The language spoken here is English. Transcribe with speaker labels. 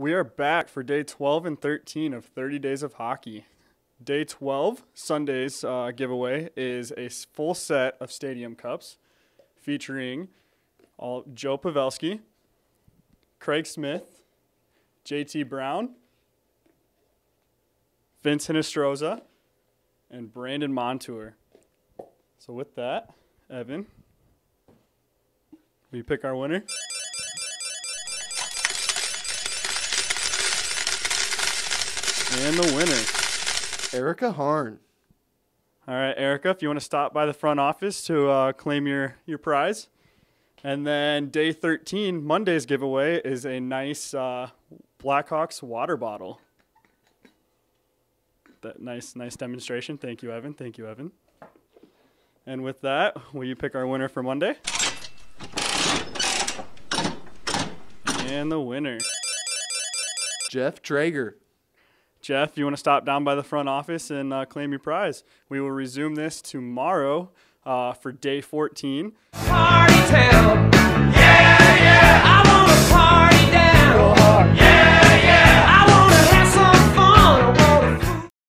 Speaker 1: We are back for day 12 and 13 of 30 Days of Hockey. Day 12, Sunday's uh, giveaway, is a full set of stadium cups featuring all Joe Pavelski, Craig Smith, JT Brown, Vince Hinostroza, and Brandon Montour. So with that, Evan, will you pick our winner? And the winner.
Speaker 2: Erica Harn.
Speaker 1: All right, Erica, if you want to stop by the front office to uh, claim your, your prize. And then day 13, Monday's giveaway, is a nice uh, Black Hawks water bottle. That nice, nice demonstration. Thank you, Evan. Thank you, Evan. And with that, will you pick our winner for Monday? And the winner.
Speaker 2: Jeff Traeger.
Speaker 1: Jeff, you want to stop down by the front office and uh, claim your prize? We will resume this tomorrow uh, for day 14.
Speaker 3: Party town.